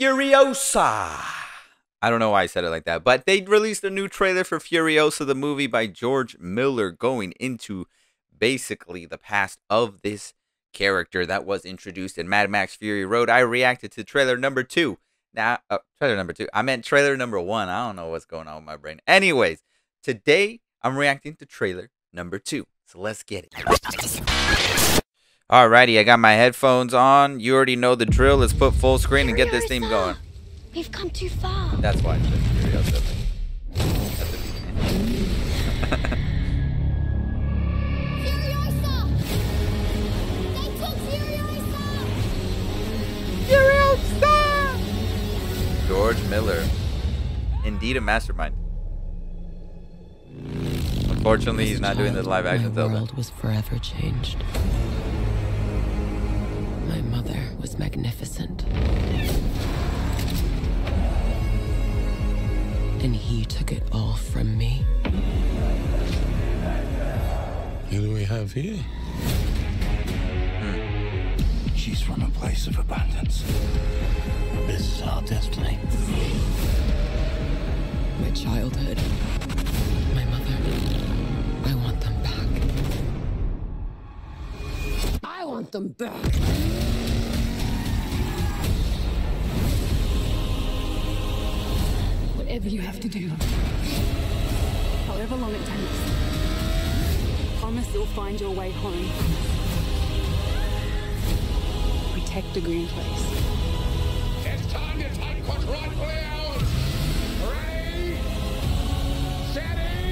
Furiosa. I don't know why I said it like that, but they released a new trailer for Furiosa, the movie by George Miller, going into basically the past of this character that was introduced in Mad Max Fury Road. I reacted to trailer number two. Now, uh, trailer number two. I meant trailer number one. I don't know what's going on with my brain. Anyways, today I'm reacting to trailer number two. So let's get it. Alrighty, I got my headphones on. You already know the drill. Let's put full screen and get this theme going. We've come too far. That's why I said Furiosa. At the beginning. Furiosa! They took Furiosa! George Miller. Indeed a mastermind. Unfortunately, he's not doing the live action My Zelda. world was forever changed. My mother was magnificent. And he took it all from me. Who do we have here? Hmm. She's from a place of abundance. This is our destiny. My childhood. My mother. I want them back. I want them back. Whatever you have to do, however long it takes, promise you'll find your way home. Protect the green place. It's time to take what's rightfully ours. Ready? Steady. Go!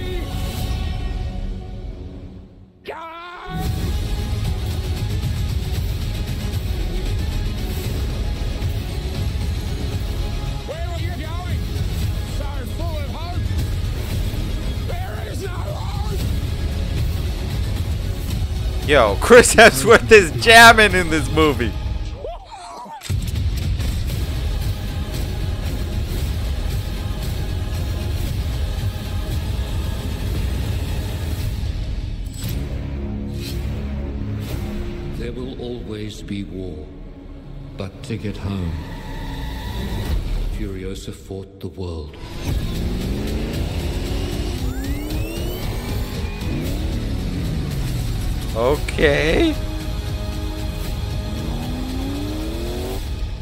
Yo, Chris Hemsworth is jamming in this movie. There will always be war, but to get home, Furiosa fought the world. Okay.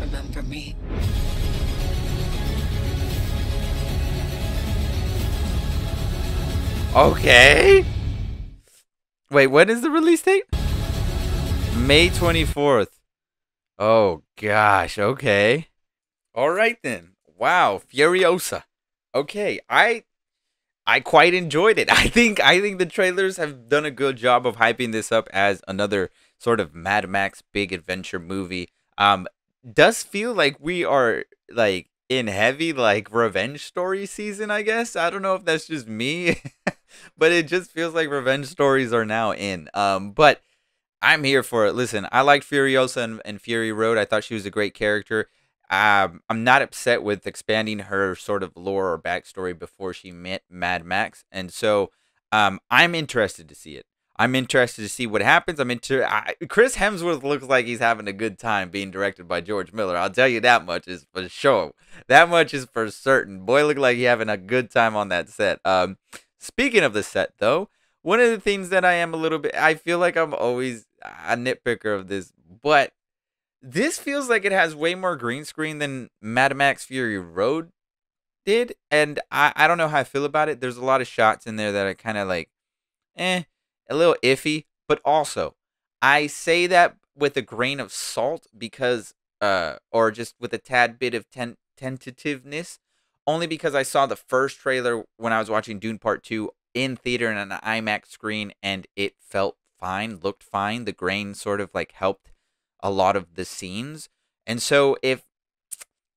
Remember me. Okay. Wait, when is the release date? May 24th. Oh gosh, okay. All right then. Wow, Furiosa. Okay, I I quite enjoyed it. I think I think the trailers have done a good job of hyping this up as another sort of Mad Max big adventure movie. Um does feel like we are like in heavy like revenge story season, I guess. I don't know if that's just me, but it just feels like revenge stories are now in. Um but I'm here for it. Listen, I liked Furiosa and, and Fury Road. I thought she was a great character. Um, I'm not upset with expanding her sort of lore or backstory before she met Mad Max, and so um, I'm interested to see it. I'm interested to see what happens. I'm into. I, Chris Hemsworth looks like he's having a good time being directed by George Miller. I'll tell you that much is for sure. That much is for certain. Boy, look like he having a good time on that set. Um, speaking of the set, though, one of the things that I am a little bit, I feel like I'm always a nitpicker of this, but this feels like it has way more green screen than Mad Max Fury Road did, and I, I don't know how I feel about it. There's a lot of shots in there that are kind of like, eh, a little iffy, but also I say that with a grain of salt because, uh, or just with a tad bit of ten- tentativeness, only because I saw the first trailer when I was watching Dune Part Two in theater and on an IMAX screen, and it felt fine, looked fine. The grain sort of like helped a lot of the scenes. And so if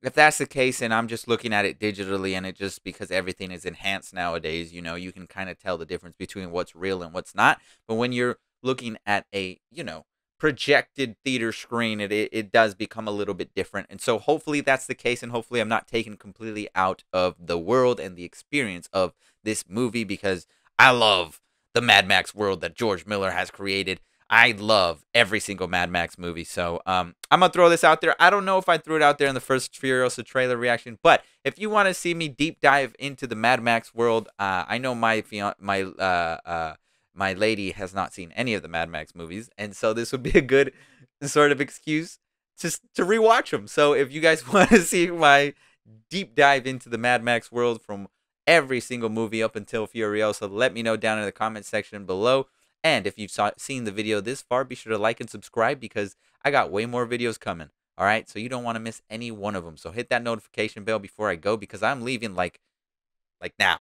if that's the case and I'm just looking at it digitally and it just because everything is enhanced nowadays, you know, you can kind of tell the difference between what's real and what's not. But when you're looking at a, you know, projected theater screen, it, it it does become a little bit different. And so hopefully that's the case and hopefully I'm not taken completely out of the world and the experience of this movie because I love the Mad Max world that George Miller has created. I love every single Mad Max movie. So um, I'm gonna throw this out there. I don't know if I threw it out there in the first Furiosa trailer reaction, but if you want to see me deep dive into the Mad Max world, uh, I know my fian- my uh, uh, my lady has not seen any of the Mad Max movies, and so this would be a good sort of excuse just to rewatch them. So if you guys want to see my deep dive into the Mad Max world from every single movie up until Furiosa, let me know down in the comment section below. And if you've saw, seen the video this far, be sure to like and subscribe because I got way more videos coming. All right, so you don't want to miss any one of them. So hit that notification bell before I go because I'm leaving like like now.